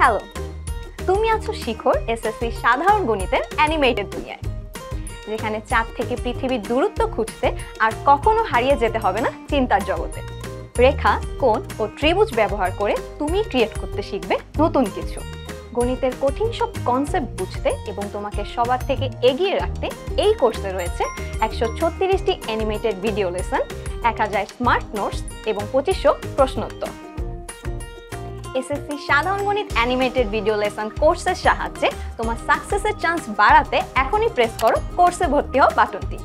Hello, তুমি আছো শিখর SSC সাধারণ গণিতের অ্যানিমেটেড দুনিয়ায়, যেখানে চাঁদ থেকে পৃথিবীর দূরত্ব খুঁজতে আর কখনো হারিয়ে যেতে হবে না চিন্তার জগতে। রেখা, কোণ ও ত্রিভুজ ব্যবহার করে তুমি ক্রিয়েট করতে শিখবে নতুন কিছু। গণিতের কঠিন সব কনসেপ্ট বুঝতে এবং তোমাকে সবার থেকে এগিয়ে রাখতে এই কোর্সে রয়েছে একশো ছত্রিশটি অ্যানিমেটেড ভিডিও লেসন এক হাজার স্মার্ট নোটস এবং পঁচিশশো প্রশ্নোত্তর। এসএসসি সাধারণ গণিত অ্যানিমেটেড ভিডিও লেসন কোর্সের সাহায্যে তোমার সাকসেসের চান্স বাড়াতে এখনই প্রেস করো কোর্সে ভর্তি হও বাটনটি